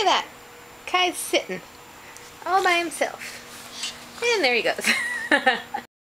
at that. Kai's sitting all by himself. And there he goes.